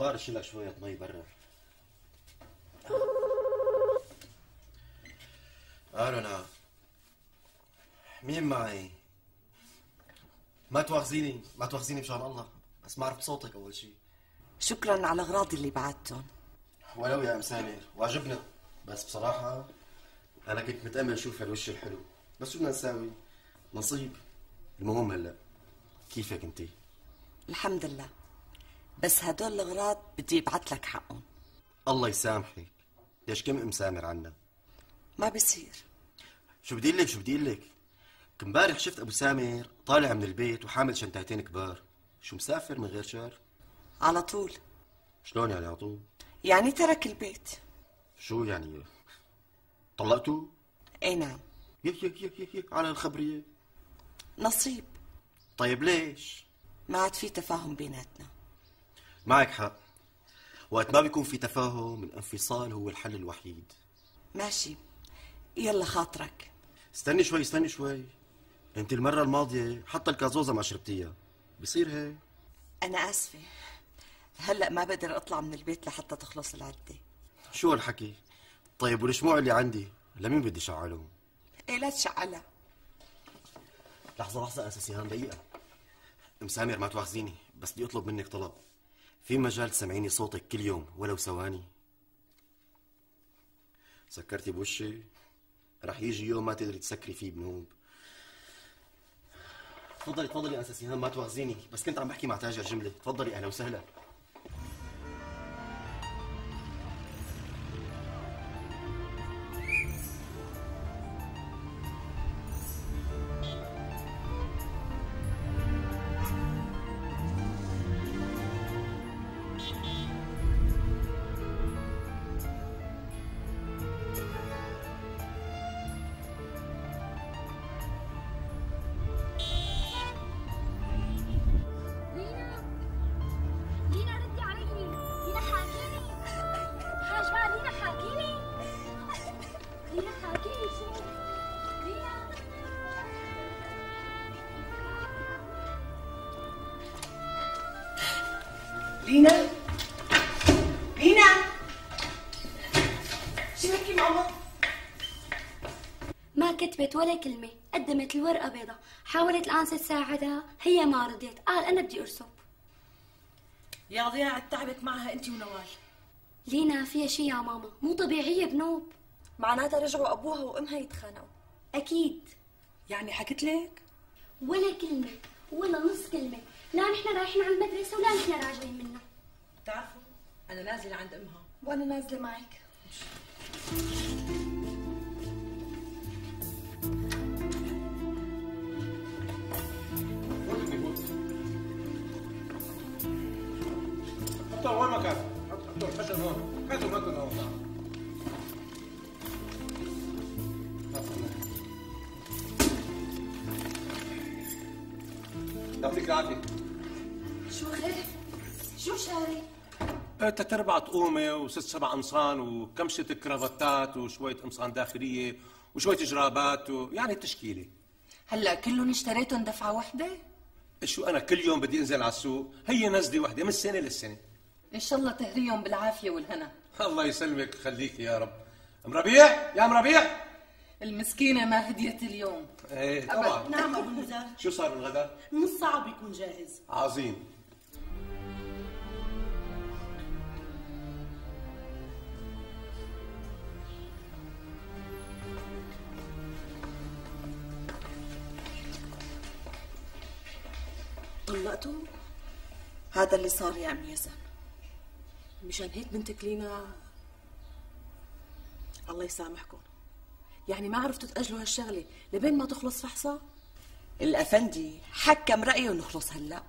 اطلع رش لك شوية مي برا. نعم مين معي؟ ما تواخذيني ما تواخذيني مشان الله بس ما عرفت صوتك أول شيء شكرا على الاغراض اللي بعتهم ولو يا أم سامر واجبنا. بس بصراحة أنا كنت متأمل أشوف هالوش الحلو. بس شو بدنا نساوي؟ نصيب. المهم هلا كيفك أنت؟ الحمد لله. بس هدول الاغراض بدي ابعت لك حقهم الله يسامحك ليش كم أم سامر عنا؟ ما بصير شو بدي لك شو بدي لك؟ امبارح شفت أبو سامر طالع من البيت وحامل شنطتين كبار شو مسافر من غير شهر؟ على طول شلون يعني على طول؟ يعني ترك البيت شو يعني؟ طلقتوا؟ إي نعم يك يك يك يك, يك على الخبرية نصيب طيب ليش؟ ما عاد في تفاهم بيناتنا معك حق. وقت ما بيكون في تفاهم الانفصال هو الحل الوحيد. ماشي. يلا خاطرك. استني شوي استني شوي. انت المرة الماضية حتى الكازوزة ما شربتيها. بصير هيك؟ أنا آسفة. هلأ ما بقدر أطلع من البيت لحتى تخلص العدة. شو هالحكي؟ طيب والشموع اللي عندي؟ لمين بدي شعلهم؟ إيه لا تشعلها. لحظة لحظة أساسيان دقيقة. أم سامر ما تواخذيني بس بدي أطلب منك طلب. في مجال تسمعيني صوتك كل يوم ولو ثواني. سكرتي بوشي. رح يجي يوم ما تقدري تسكري فيه بنوب. تفضلي تفضلي يا أساسيان ما تواخذيني بس كنت عم بحكي مع تاجر جملة. تفضلي أهلا وسهلا. لينا لينا شو هيك ماما؟ ما كتبت ولا كلمة قدمت الورقة بيضة. حاولت الآنسة تساعدها هي ما رضيت. قال أنا بدي أرسب. يا ضياء تعبت معها انت ونوال. لينا فيها شي يا ماما؟ مو طبيعية بنوب. معناتها رجعوا أبوها وأمها يتخانقوا. أكيد. يعني حكت لك؟ ولا كلمة ولا نص كلمة. لا نحن رايحين على المدرسة ولا نحن راجعين منها بتعرفوا أنا نازلة عند أمها. وأنا نازلة معك. حطوا وين مكان؟ حطوا الخشب هون. هاتوا مكان هون يعطيك خير شو شاري ثلاث أربع طقومة وست سبع قمصان وكمشة كرافتات وشوية قمصان داخلية وشوية جرابات و... يعني تشكيلة هلأ كلهم اشتريتهم دفعة وحدة؟ شو أنا كل يوم بدي أنزل على السوق؟ هي نزلة وحدة من السنة للسنة. إن شاء الله تهريهم بالعافية والهنا. الله يسلمك خليك يا رب. ام ربيع يا ام ربيع المسكينة ما هديت اليوم. إيه طبعا. نعم أبو نزار شو صار بالغداء؟ نص ساعه بيكون جاهز. عظيم. هذا اللي صار يا ام يزن مشان هيك بنتك لينا. الله يسامحكم. يعني ما عرفتوا تأجلوا هالشغلة. لبين ما تخلص فحصها الأفندي حكم رأيه ونخلص هلأ.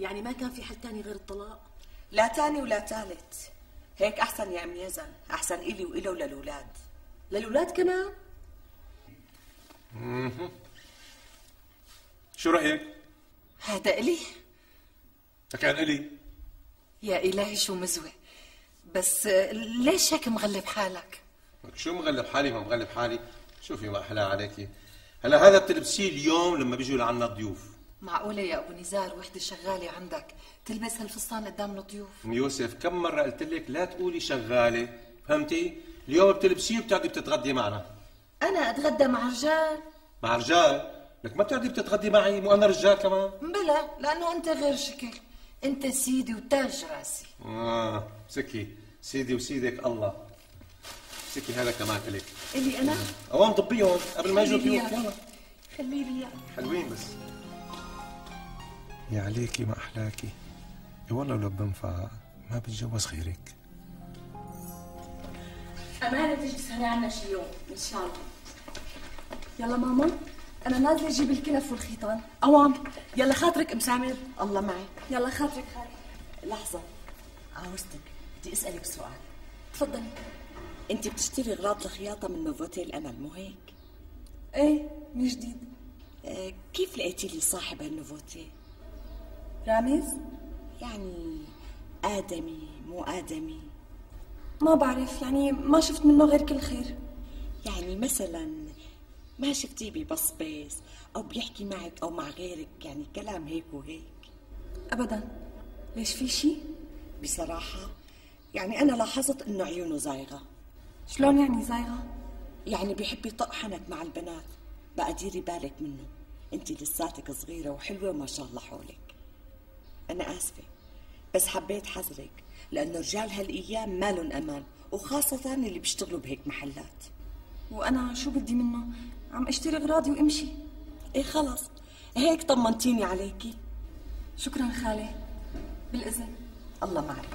يعني ما كان في حل تاني غير الطلاق؟ لا تاني ولا تالت. هيك أحسن يا ام يزن. أحسن إلي وإله وللولاد للأولاد كمان؟ شو رأيك؟ هذا إلي. كان إلي يا إلهي شو مزوة بس ليش هيك مغلب حالك؟ لك شو مغلب حالي؟ ما مغلب حالي. شوفي ما أحلى عليكي. هلا هذا بتلبسيه اليوم لما بيجوا لعنا الضيوف معقولة يا أبو نزار وحدة شغالة عندك؟ تلبس هالفستان قدام الضيوف. أم يوسف كم مرة قلت لك لا تقولي شغالة؟ فهمتي؟ اليوم بتلبسيه وبتقعدي بتتغدي معنا. أنا أتغدى مع رجال. مع رجال؟ لك ما بتقعدي بتتغدي معي؟ مو أنا رجال كمان؟ بلا لأنه أنت غير شكل. أنت سيدي وتاج راسي. آه سكي. سيدي وسيدك الله. سكي هذا كمان الك إلي أنا؟ أوام ضبيهم قبل ما يجوا خلي لي ضيوف إياه. يلا خلي لي. حلوين بس. يا عليكي ما أحلاكي. والله لو بنفع ما بتجوز غيرك أمانة تيجي تسهري عنا شي يوم إن شاء الله. يلا ماما. أنا نازلة أجيب الكلف والخيطان. أوام. يلا خاطرك أم سامر الله معي. يلا خاطرك. خالي لحظة. عاوزتك. بدي أسألك سؤال. تفضلي أنت بتشتري أغراض الخياطة من نوفوتيه الأمل مو هيك؟ إيه من جديد. آه كيف لقيتي لي صاحب هالنوفوتيه؟ رامز؟ يعني آدمي مو آدمي. ما بعرف يعني ما شفت منه غير كل خير. يعني مثلا ما شفتيه ببصبص أو بيحكي معك أو مع غيرك يعني كلام هيك وهيك. ابدا. ليش في شي؟ بصراحة يعني أنا لاحظت إنه عيونه زايغة. شلون يعني زايغة؟ يعني بيحب يطق حنك مع البنات. بقى ديري بالك منه. انت لساتك صغيرة وحلوة ما شاء الله حولك. أنا آسفة بس حبيت حذرك لأنه رجال هالأيام مالن أمان وخاصة اللي بيشتغلوا بهيك محلات. وأنا شو بدي منه؟ عم اشتري اغراضي وامشي. إيه خلص. هيك طمنتيني عليكي. شكرا خالي. بالإذن. الله معك.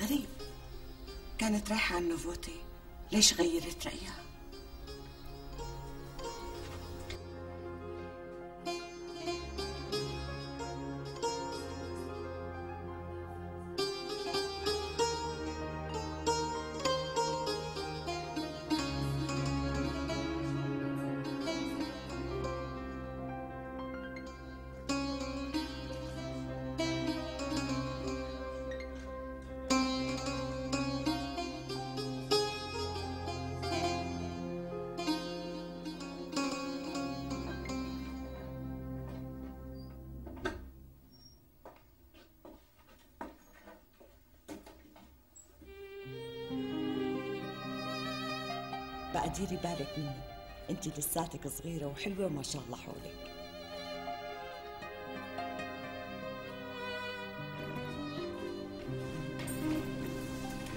غريب. كانت رايحة على النوفوتي. ليش غيرت رأيها؟ بقى ديري بالك منه انت لساتك صغيرة وحلوة وما شاء الله حولك.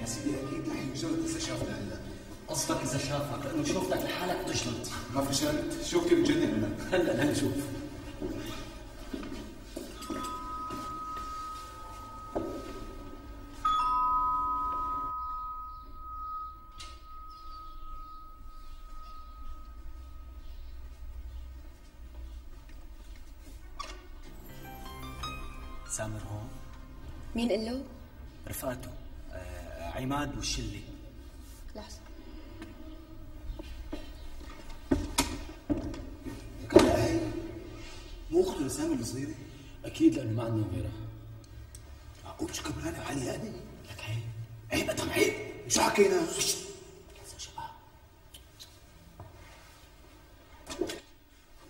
يا سيدي أكيد رح ينجلط إذا شافنا هلا. قصدك إذا شافك لأنه شوفتك لحالك تجلط ما فشلت شو كيف بجنن منك هلا لنشوف. سامر هون مين قال له؟ رفقاته. آه عماد والشلة. لحظة. لك على هي مو اخته لسامي الصغيرة؟ أكيد لأنه ما عندنا غيرها. معقول شو كبرانه وحالي هذه لك هي عيب آدم عيب. شو حكينا؟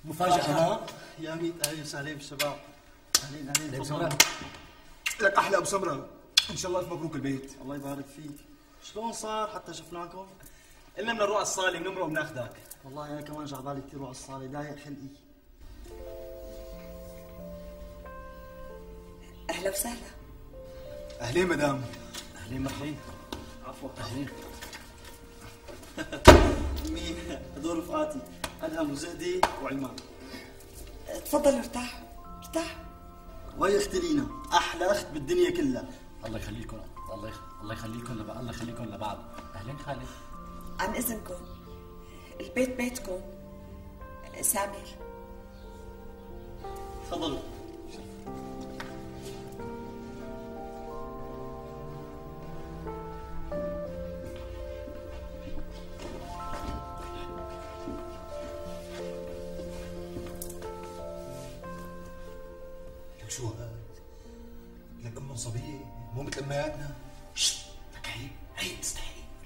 مفاجأة. يا ميت أهلا وسهلا بالشباب ابو سمره لك أحلى أبو سمرة. إن شاء الله الف مبروك البيت. الله يبارك فيك. شلون صار حتى شفناكم؟ إلا من نروح على الصاله بنمرق وبناخذك والله أنا كمان جعبالي كثير روح على الصاله ضايق خلقي. أهلا وسهلا. أهلين مدام. أهلين مرحبا. عفوا. أهلين. مين؟ هدول رفقاتي أدهم وزهدي وعماد تفضلوا ارتاحوا ارتاحوا وهي أختي لينا أحلى أخت بالدنيا كلها. الله يخليكم الله يخ... الله يخليكم لبعض الله يخليكم لبعض أهلين خالد عن إذنكم. البيت بيتكم. سامر. تفضلوا.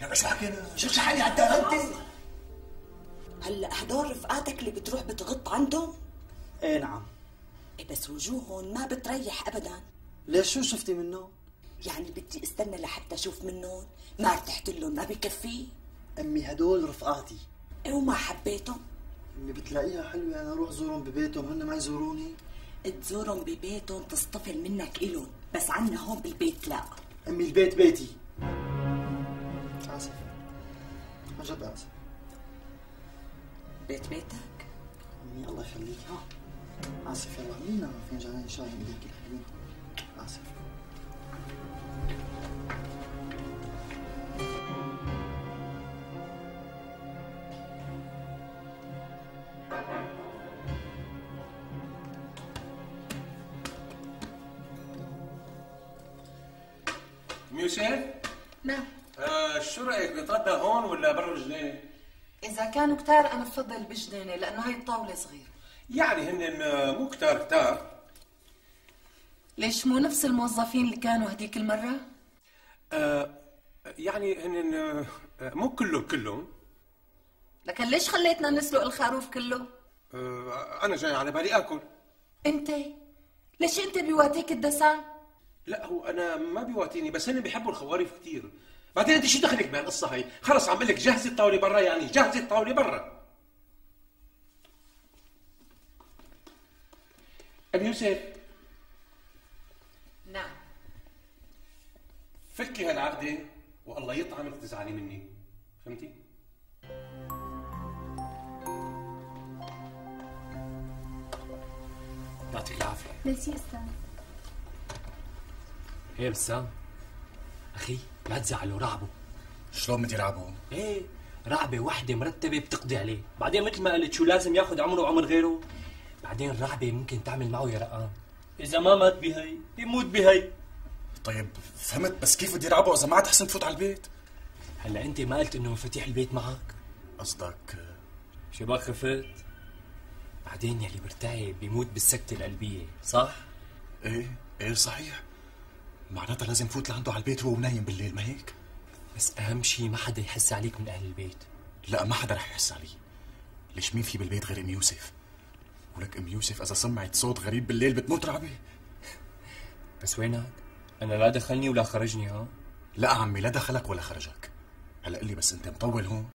لك شو حكينا. شو حالي على أنت. هلا هدول رفقاتك اللي بتروح بتغط عندهم؟ إيه نعم. إيه بس وجوههم ما بتريح ابدا. ليش؟ شو شفتي منه؟ يعني بدي استنى لحتى أشوف منهم ما ارتحت لهم ما بكفي. أمي هدول رفقاتي. إيه وما حبيتهم. أمي بتلاقيها حلوة أنا أروح زورهم ببيتهم هن ما يزوروني. تزورهم ببيتهم تصطفل منك إلهم. بس عنا هون بالبيت لا. أمي البيت بيتي. اسف عن جد اسف بيت بيتك امي الله يخليك ها اسف يلا اعملينا فنجانين شاي من ايديك الحلوين اسف يوسف نعم شو رأيك نتغدى هون ولا برا الجنينه؟ إذا كانوا كتار أنا بفضل بجنينة لأنه هاي الطاولة صغيرة يعني هن مو كتار كتار ليش مو نفس الموظفين اللي كانوا هديك المرة؟ آه يعني هن آه، مو كلهم كلهم لكن ليش خليتنا نسلق الخروف كله؟ آه أنا جاي على بالي آكل أنت ليش أنت بيواتيك الدسم؟ لا هو أنا ما بيواتيني بس هن بيحبوا الخوارف كثير بعدين انت شو دخلك بهالقصة هاي؟ خلص عم لك جهزي الطاولة برا يعني جهزي الطاولة برا. ابي يوسف. نعم. فكي هالعقدة والله يطعمك تزعلي مني. فهمتي؟ يعطيك العافية. ميرسي أستاذ. إيه بسام أخي. لا تزعلوا رعبوا. شلون بدي يلعبوا؟ إيه رعبة وحدة مرتبة بتقضي عليه. بعدين مثل ما قلت شو لازم ياخذ عمره وعمر غيره؟ بعدين الرعبة ممكن تعمل معه يا رقام إذا ما مات بهي يموت بهي. طيب فهمت؟ بس كيف بدي يلعبوا إذا ما عاد تحسن تفوت على البيت؟ هلا أنت ما قلت إنه مفاتيح البيت معك؟ قصدك شباك خفت؟ بعدين يلي برتعي بيموت بالسكتة القلبية صح؟ إيه إيه صحيح. معناتها لازم فوت لعنده على البيت وهو نايم بالليل ما هيك؟ بس أهم شيء ما حدا يحس عليك من أهل البيت لا ما حدا رح يحس علي ليش مين في بالبيت غير أم يوسف؟ ولك أم يوسف إذا سمعت صوت غريب بالليل بتموت رعبة بس وينك؟ أنا لا دخلني ولا خرجني ها؟ لا عمي لا دخلك ولا خرجك هلا قل لي بس أنت مطول هون